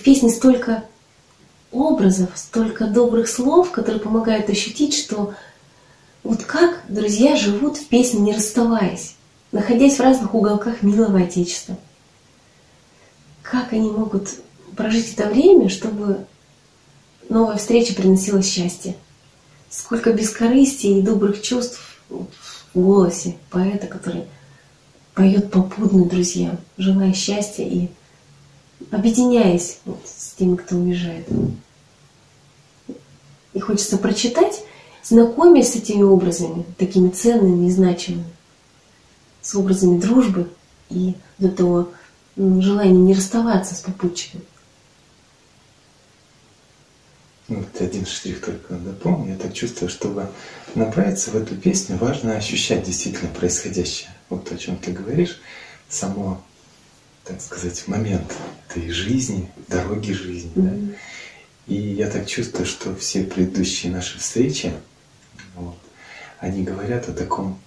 в песне столько образов, столько добрых слов, которые помогают ощутить, что вот как друзья живут в песне, не расставаясь, находясь в разных уголках милого Отечества. Как они могут прожить это время, чтобы новая встреча приносила счастье. Сколько бескорыстия и добрых чувств в голосе поэта, который поет попутно друзьям, желая счастья и объединяясь вот с теми, кто уезжает. И хочется прочитать, знакомясь с этими образами, такими ценными и значимыми, с образами дружбы и до того желания не расставаться с попутчиком. Ну, вот один штрих только дополню. Я так чувствую, чтобы направиться в эту песню, важно ощущать действительно происходящее. Вот о чем ты говоришь, само, так сказать, момент этой жизни, дороги жизни. Mm-hmm. Да? И я так чувствую, что все предыдущие наши встречи, вот, они говорят о таком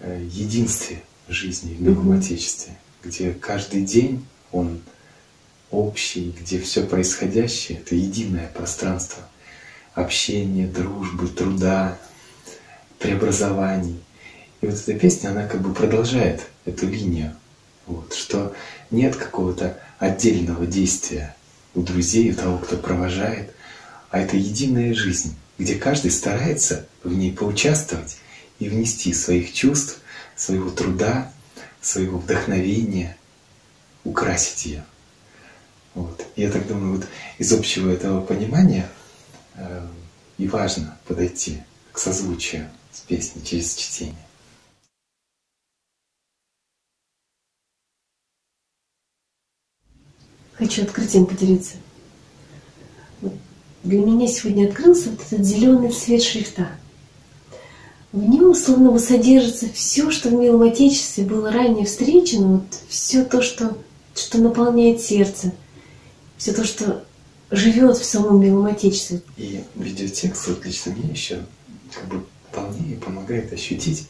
э, единстве жизни в милом mm-hmm. Отечестве, где каждый день он общий, где все происходящее — это единое пространство общения, дружбы, труда, преобразований. И вот эта песня, она как бы продолжает эту линию, вот, что нет какого-то отдельного действия у друзей, у того, кто провожает, а это единая жизнь, где каждый старается в ней поучаствовать и внести своих чувств, своего труда, своего вдохновения, украсить ее. Вот. Я так думаю, вот из общего этого понимания э, и важно подойти к созвучию с песней через чтение. Хочу открытием поделиться. Для меня сегодня открылся вот этот зеленый цвет шрифта. В нем словно содержится все, что в милом Отечестве было ранее встречено, вот все то, что, что наполняет сердце – все то, что живет в самом Белом Отечестве. И видеотекст вот лично мне еще как бы вполне помогает ощутить,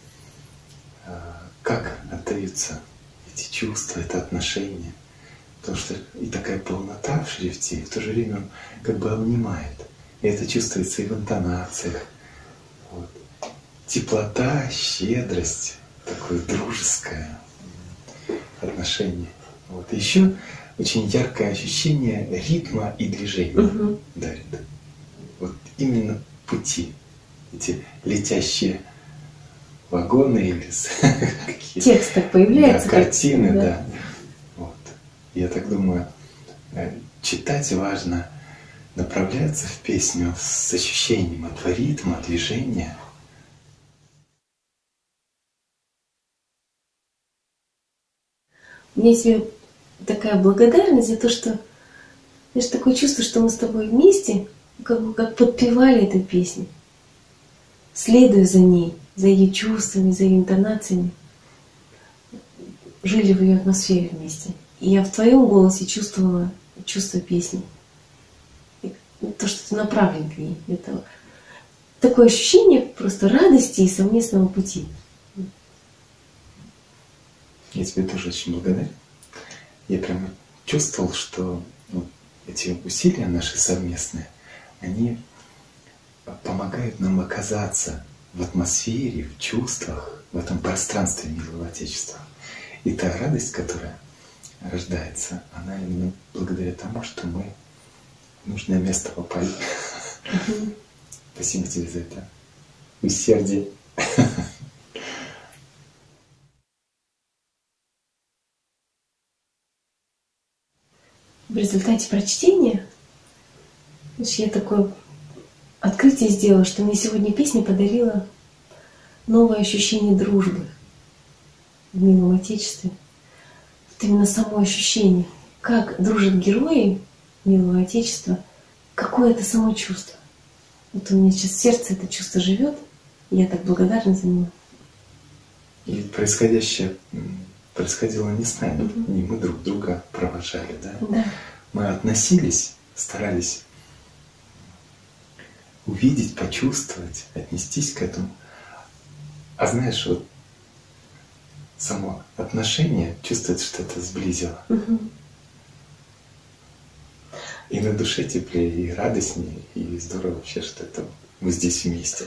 а, как отдаются эти чувства, это отношение. Потому что и такая полнота в шрифте, и в то же время он как бы обнимает. И это чувствуется и в интонациях. Вот. Теплота, щедрость, такое дружеское отношение. Вот. И еще очень яркое ощущение ритма и движения угу. дарит. Вот именно пути, эти летящие вагоны или текст так появляется, да, картины, да. да. Я так думаю, э, читать важно направляться в песню с ощущением этого ритма, движения. Мне себе такая благодарность за то, что знаешь, такое чувство, что мы с тобой вместе, как как подпевали этой песни, следуя за ней, за ее чувствами, за ее интонациями, жили в ее атмосфере вместе. И я в твоем голосе чувствовала чувство песни. И то, что ты направлен к ней. Это такое ощущение просто радости и совместного пути. Я тебе тоже очень благодарен я прямо чувствовал, что ну, эти усилия наши совместные, они помогают нам оказаться в атмосфере, в чувствах, в этом пространстве милого Отечества. И та радость, которая рождается, она именно благодаря тому, что мы в нужное место попали. Спасибо тебе за это усердие. в результате прочтения, значит, я такое открытие сделала, что мне сегодня песня подарила новое ощущение дружбы в милом Отечестве. Вот именно само ощущение, как дружат герои милого Отечества, какое это само чувство. Вот у меня сейчас сердце это чувство живет, и я так благодарна за него. И происходящее происходило не с нами, угу. не мы друг друга провожали, да? да. Мы относились, старались увидеть, почувствовать, отнестись к этому. А знаешь, вот само отношение чувствует, что это сблизило. Угу. на душе теплее, и радостнее, и здорово вообще, что это мы здесь вместе.